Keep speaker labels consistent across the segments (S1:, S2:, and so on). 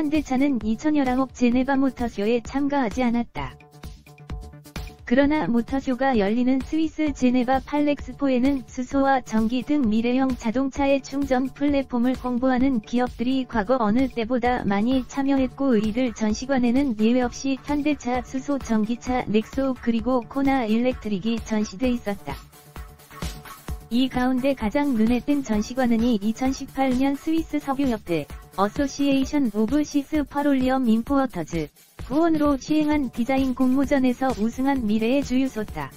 S1: 현대차는 2019 제네바 모터쇼에 참가하지 않았다. 그러나 모터쇼가 열리는 스위스 제네바 팔렉스포에는 수소와 전기 등 미래형 자동차의 충전 플랫폼을 홍보하는 기업들이 과거 어느 때보다 많이 참여했고 이들 전시관에는 예외 없이 현대차, 수소, 전기차, 넥소 그리고 코나 일렉트릭이 전시돼 있었다. 이 가운데 가장 눈에 띈 전시관은 2018년 스위스 석유협회 Association of Swiss Petroleum Importers 후원으로 시행한 디자인 공모전에서 우승한 미래의 주유소다.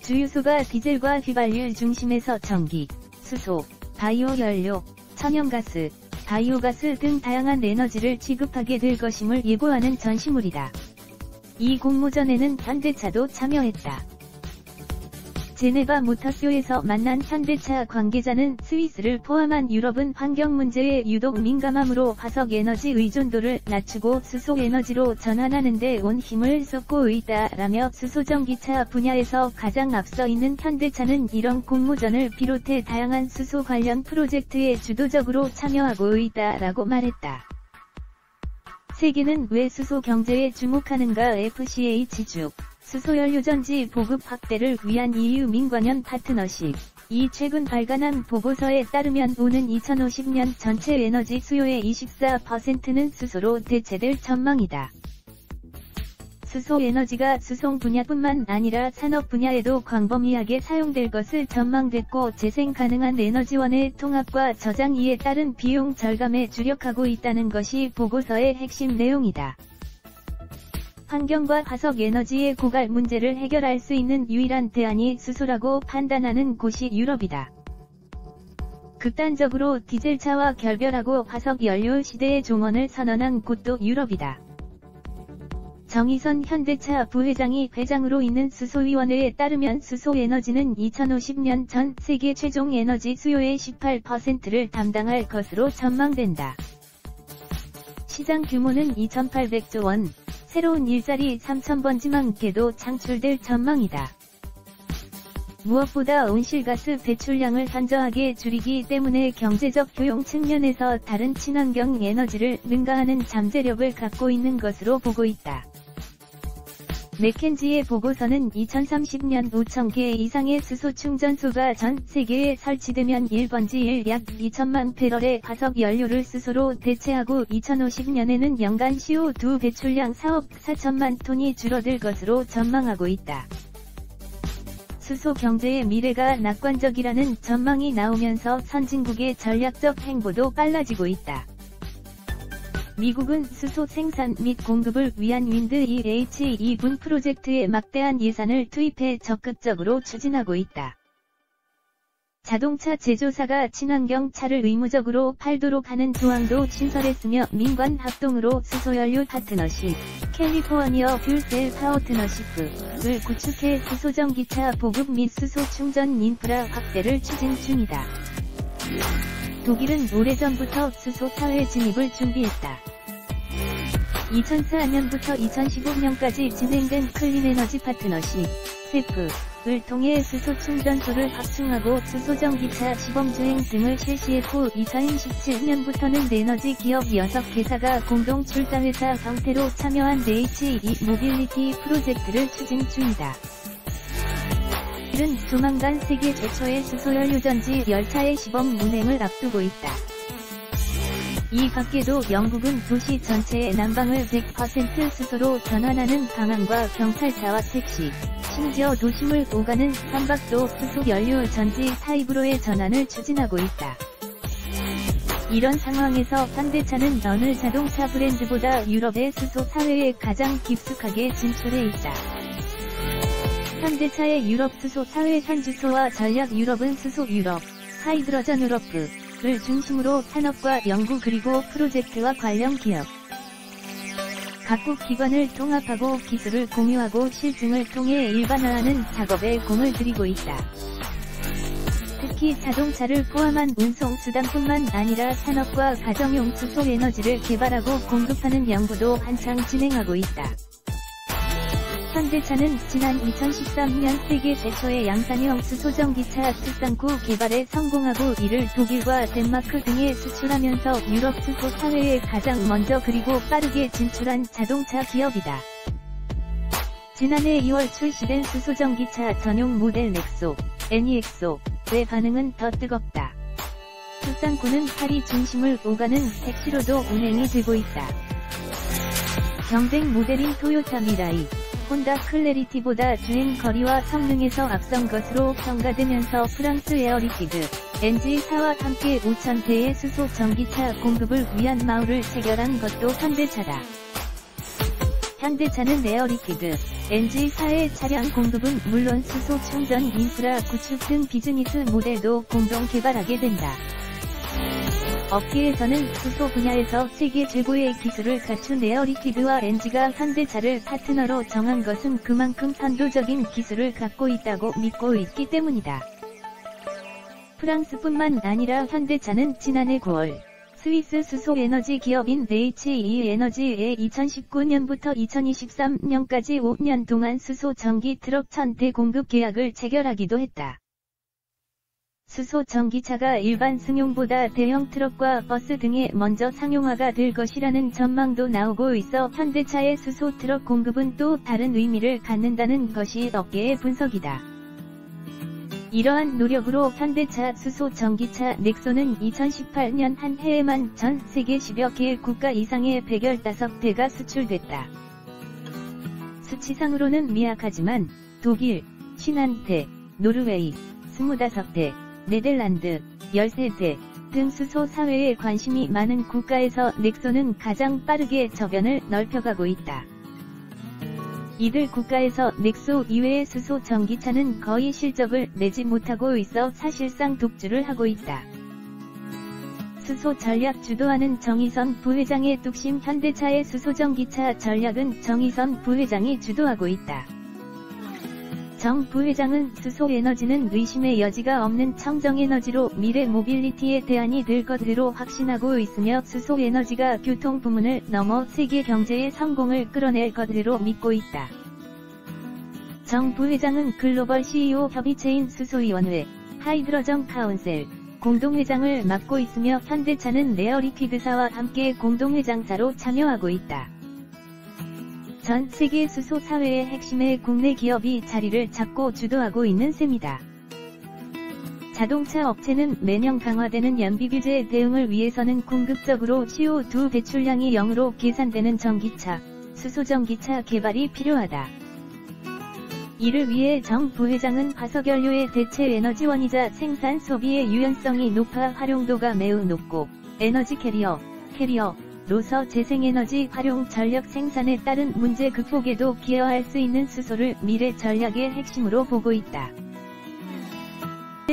S1: 주유소가 디젤과 휘발유 중심에서 전기, 수소, 바이오 연료, 천연가스, 바이오가스 등 다양한 에너지를 취급하게 될 것임을 예고하는 전시물이다. 이 공모전에는 현대차도 참여했다. 제네바 모터쇼에서 만난 현대차 관계자는 스위스를 포함한 유럽은 환경 문제에 유독 민감함으로 화석 에너지 의존도를 낮추고 수소 에너지로 전환하는 데 온 힘을 쏟고 있다라며 수소 전기차 분야에서 가장 앞서 있는 현대차는 이런 공모전을 비롯해 다양한 수소 관련 프로젝트에 주도적으로 참여하고 있다라고 말했다. 세계는 왜 수소 경제에 주목하는가 FCA 지주 수소연료전지 보급 확대를 위한 EU 민관연 파트너십. 이 최근 발간한 보고서에 따르면 오는 2050년 전체 에너지 수요의 24%는 수소로 대체될 전망이다. 수소 에너지가 수송 분야뿐만 아니라 산업 분야에도 광범위하게 사용될 것을 전망됐고 재생 가능한 에너지원의 통합과 저장 이에 따른 비용 절감에 주력하고 있다는 것이 보고서의 핵심 내용이다. 환경과 화석 에너지의 고갈 문제를 해결할 수 있는 유일한 대안이 수소라고 판단하는 곳이 유럽이다. 극단적으로 디젤차와 결별하고 화석 연료 시대의 종언을 선언한 곳도 유럽이다. 정의선 현대차 부회장이 회장으로 있는 수소위원회에 따르면 수소에너지는 2050년 전 세계 최종 에너지 수요의 18%를 담당할 것으로 전망된다. 시장 규모는 2,800조 원, 새로운 일자리 3,000번지만 개도 창출될 전망이다. 무엇보다 온실가스 배출량을 현저하게 줄이기 때문에 경제적 효용 측면에서 다른 친환경 에너지를 능가하는 잠재력을 갖고 있는 것으로 보고 있다. 맥켄지의 보고서는 2030년 5,000개 이상의 수소 충전소가 전 세계에 설치되면 1번지 1약 2천만 배럴의 화석 연료를 수소로 대체하고 2050년에는 연간 CO2 배출량 4억 4천만 톤이 줄어들 것으로 전망하고 있다. 수소 경제의 미래가 낙관적이라는 전망이 나오면서 선진국의 전략적 행보도 빨라지고 있다. 미국은 수소 생산 및 공급을 위한 윈드 EH2분 프로젝트에 막대한 예산을 투입해 적극적으로 추진하고 있다. 자동차 제조사가 친환경 차를 의무적으로 팔도록 하는 조항도 신설했으며 민관 합동으로 수소연료 파트너십, 캘리포니아 퓨셀 파워트너십을 구축해 수소전기차 보급 및 수소 충전 인프라 확대를 추진 중이다. 독일은 오래전부터 수소 사회 진입을 준비했다. 2004년부터 2015년까지 진행된 Clean Energy Partnership, CEP를 통해 수소 충전소를 확충하고 수소 전기차 시범 주행 등을 실시했고 2017년부터는 에너지 기업 6개사가 공동 출자회사 형태로 참여한 H2 Mobility 프로젝트를 추진 중이다. 은 조만간 세계 최초의 수소연료전지 열차의 시범 운행을 앞두고 있다. 이 밖에도 영국은 도시 전체의 난방을 100% 수소로 전환하는 방안과 경찰차와 택시, 심지어 도심을 오가는 선박도 수소 연료 전지 타입으로의 전환을 추진하고 있다. 이런 상황에서 현대차는 어느 자동차 브랜드보다 유럽의 수소 사회에 가장 깊숙하게 진출해 있다. 현대차의 유럽 수소 사회 현주소와 전략 유럽은 수소 유럽, 하이드러전 유럽프, 을 중심으로 산업과 연구 그리고 프로젝트와 관련 기업, 각국 기관을 통합하고 기술을 공유하고 실증을 통해 일반화하는 작업에 공을 들이고 있다. 특히 자동차를 포함한 운송수단뿐만 아니라 산업과 가정용 수소 에너지를 개발하고 공급하는 연구도 한창 진행하고 있다. 현대차는 지난 2013년 세계 최초의 양산형 수소전기차 수상구 개발에 성공하고 이를 독일과 덴마크 등에 수출하면서 유럽 수소 사회에 가장 먼저 그리고 빠르게 진출한 자동차 기업이다. 지난해 2월 출시된 수소전기차 전용 모델 넥소, NEXO의 반응은 더 뜨겁다. 수상구는 파리 중심을 오가는 택시로도 운행이 되고 있다. 경쟁 모델인 토요타 미라이, 혼다 클래리티보다 주행 거리와 성능에서 앞선 것으로 평가되면서 프랑스 에어리퀴드, Engie사와 함께 5,000대의 수소 전기차 공급을 위한 MOU를을 체결한 것도 현대차다. 현대차는 에어리퀴드, Engie사의 차량 공급은 물론 수소 충전 인프라 구축 등 비즈니스 모델도 공동 개발하게 된다. 업계에서는 수소 분야에서 세계 최고의 기술을 갖춘 에어리퀴드와 엔지가 현대차를 파트너로 정한 것은 그만큼 선도적인 기술을 갖고 있다고 믿고 있기 때문이다. 프랑스뿐만 아니라 현대차는 지난해 9월 스위스 수소 에너지 기업인 HE 에너지에 2019년부터 2023년까지 5년 동안 수소 전기 트럭 1000대 공급 계약을 체결하기도 했다. 수소 전기차가 일반 승용보다 대형 트럭과 버스 등에 먼저 상용화가 될 것이라는 전망도 나오고 있어 현대차의 수소 트럭 공급은 또 다른 의미를 갖는다는 것이 업계의 분석이다. 이러한 노력으로 현대차 수소 전기차 넥소는 2018년 한 해에만 전 세계 10여 개 국가 이상의 115대가 수출됐다. 수치상으로는 미약하지만 독일, 신한테, 노르웨이, 25대, 네덜란드, 13대 등 수소 사회에 관심이 많은 국가에서 넥소는 가장 빠르게 저변을 넓혀가고 있다. 이들 국가에서 넥소 이외의 수소 전기차는 거의 실적을 내지 못하고 있어 사실상 독주를 하고 있다. 수소 전략 주도하는 정의선 부회장의 뚝심 현대차의 수소 전기차 전략은 정의선 부회장이 주도하고 있다. 정 부회장은 수소에너지는 의심의 여지가 없는 청정에너지로 미래 모빌리티의 대안이 될 것으로 확신하고 있으며 수소에너지가 교통 부문을 넘어 세계 경제의 성공을 끌어낼 것으로 믿고 있다. 정 부회장은 글로벌 CEO 협의체인 수소위원회, Hydrogen Council, 공동회장을 맡고 있으며 현대차는 에어리퀴드사와 함께 공동회장사로 참여하고 있다. 전 세계 수소 사회의 핵심의 국내 기업이 자리를 잡고 주도하고 있는 셈이다. 자동차 업체는 매년 강화되는 연비 규제 대응을 위해서는 궁극적으로 CO2 배출량이 0으로 계산되는 전기차, 수소전기차 개발이 필요하다. 이를 위해 정 부회장은 화석연료의 대체 에너지원이자 생산 소비의 유연성이 높아 활용도가 매우 높고 에너지 캐리어, 캐리어, 로서 재생에너지 활용 전력 생산에 따른 문제 극복에도 기여할 수 있는 수소를 미래 전략의 핵심으로 보고 있다.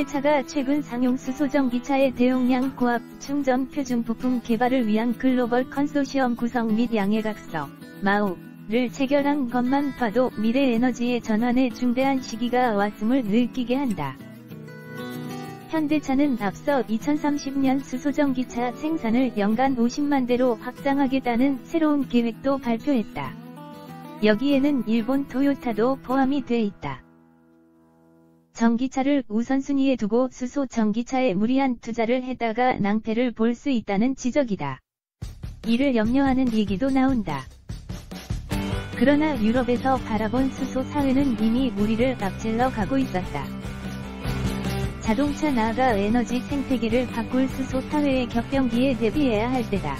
S1: 차가 최근 상용 수소 전기차의 대용량 고압 충전 표준 부품 개발을 위한 글로벌 컨소시엄 구성 및 양해각서, 마우를 체결한 것만 봐도 미래 에너지의 전환에 중대한 시기가 왔음을 느끼게 한다. 현대차는 앞서 2030년 수소전기차 생산을 연간 50만 대로 확장하겠다는 새로운 계획도 발표했다. 여기에는 일본 토요타도 포함이 돼 있다. 전기차를 우선순위에 두고 수소 전기차에 무리한 투자를 했다가 낭패를 볼 수 있다는 지적이다. 이를 염려하는 얘기도 나온다. 그러나 유럽에서 바라본 수소 사회는 이미 우리를 앞질러 가고 있었다. 자동차 나아가 에너지 생태계를 바꿀 수소 사회의 격변기에 대비해야 할 때다.